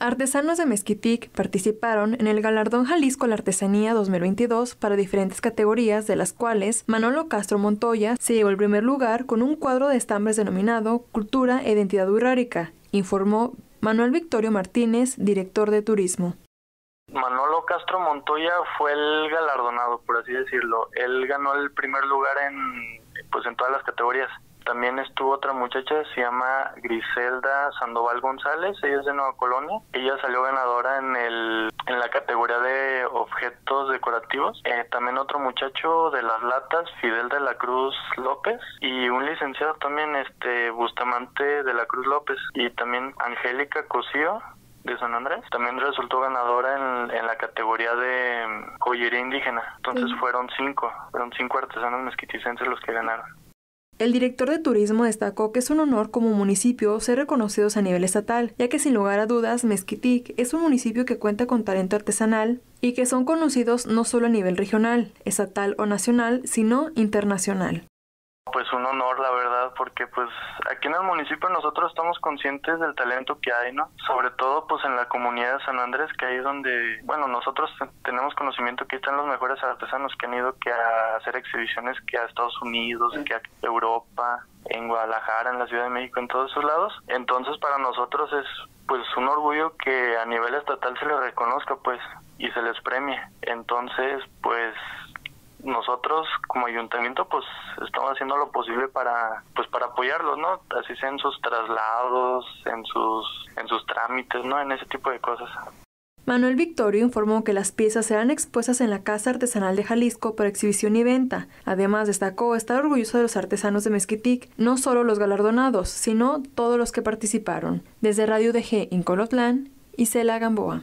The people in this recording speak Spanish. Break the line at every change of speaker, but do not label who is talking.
Artesanos de Mezquitic participaron en el Galardón Jalisco la Artesanía 2022 para diferentes categorías, de las cuales Manolo Castro Montoya se llevó el primer lugar con un cuadro de estambres denominado Cultura e Identidad Urrárica, informó Manuel Victorio Martínez, director de turismo.
Manolo Castro Montoya fue el galardonado, por así decirlo. Él ganó el primer lugar en pues en todas las categorías. También estuvo otra muchacha, se llama Griselda Sandoval González, ella es de Nueva Colonia. Ella salió ganadora en el en la categoría de objetos decorativos. Eh, también otro muchacho de las latas, Fidel de la Cruz López, y un licenciado también, este Bustamante de la Cruz López, y también Angélica Cosío de San Andrés. También resultó ganadora en, en la categoría de mm, joyería indígena. Entonces fueron cinco, fueron cinco artesanos mezquiticenses los que ganaron.
El director de turismo destacó que es un honor como municipio ser reconocidos a nivel estatal, ya que sin lugar a dudas Mezquitic es un municipio que cuenta con talento artesanal y que son conocidos no solo a nivel regional, estatal o nacional, sino internacional
pues un honor la verdad porque pues aquí en el municipio nosotros estamos conscientes del talento que hay no sobre todo pues en la comunidad de San Andrés que ahí es donde bueno nosotros tenemos conocimiento que están los mejores artesanos que han ido que a hacer exhibiciones que a Estados Unidos que a Europa en Guadalajara en la Ciudad de México en todos esos lados. Entonces para nosotros es pues un orgullo que a nivel estatal se les reconozca pues y se les premie. Entonces pues nosotros como ayuntamiento pues estamos haciendo lo posible para pues para apoyarlos no así sea en sus traslados en sus en sus trámites no en ese tipo de cosas
Manuel Victorio informó que las piezas serán expuestas en la Casa Artesanal de Jalisco para exhibición y venta. Además, destacó estar orgulloso de los artesanos de Mezquitic, no solo los galardonados, sino todos los que participaron. Desde Radio DG en Colotlán, Isela Gamboa.